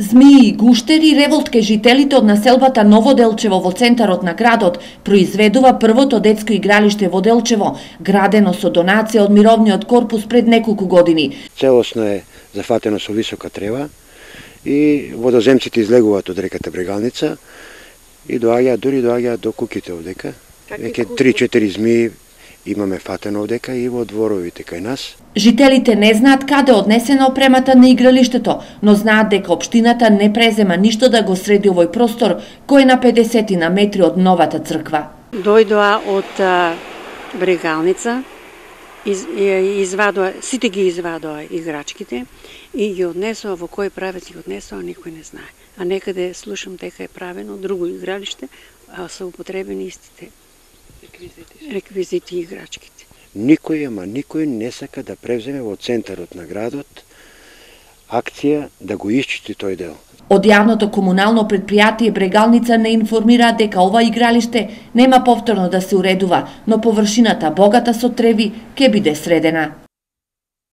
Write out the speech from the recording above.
Змии, гуштери, револт кај жителите од населбата Ново Делчево во центарот на градот произведува првото детско игралиште во Делчево, градено со донација од мировниот корпус пред неколку години. Целосно е зафатено со висока трева и водоземците излегуваат од реката Брегалница и доаѓаат, дури доаѓаат до куките овдека. Веќе 3-4 змии имаме фатено овдека и во дворовите кај нас. Жителите не знаат каде однесена опремата на игралиштето, но знаат дека општината не презема ништо да го среди овој простор кој е на 50 на метри од новата црква. Дојдоа од а, Брегалница, из, извадоа, сите ги извадоа играчките и ги однесоа во кој правец ги однесоа, никој не знае. А некаде слушам дека е правено друго игралиште, а се употребени истите реквизити и играчките. Никој, ама никој не сака да превземе во центарот на градот акција да го исчисти тој дел. Од јавното комунално предпријатие Брегалница не информира дека ова игралиште нема повторно да се уредува, но површината богата со треви ќе биде средена.